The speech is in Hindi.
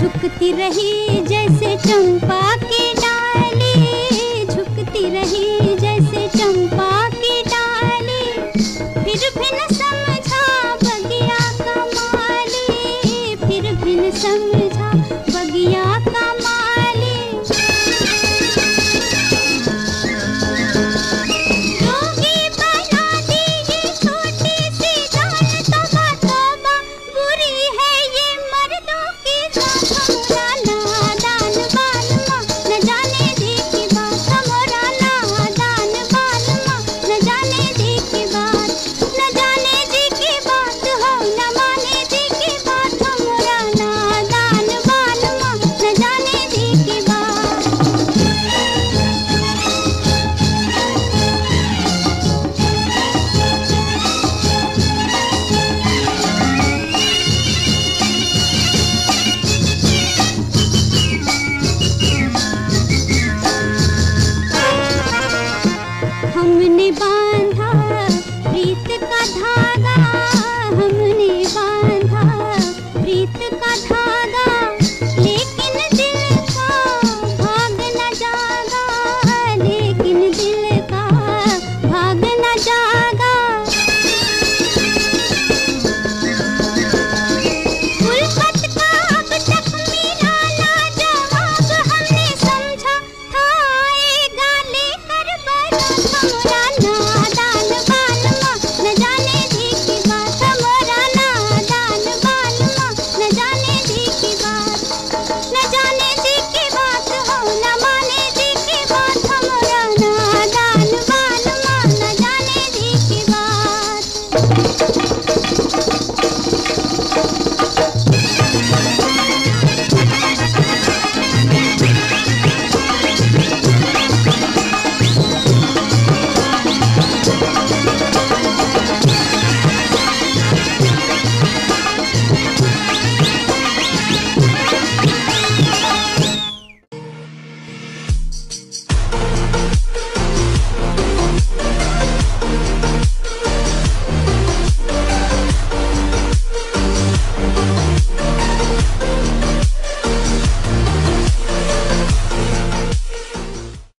झुकती रही जैसे चंपा।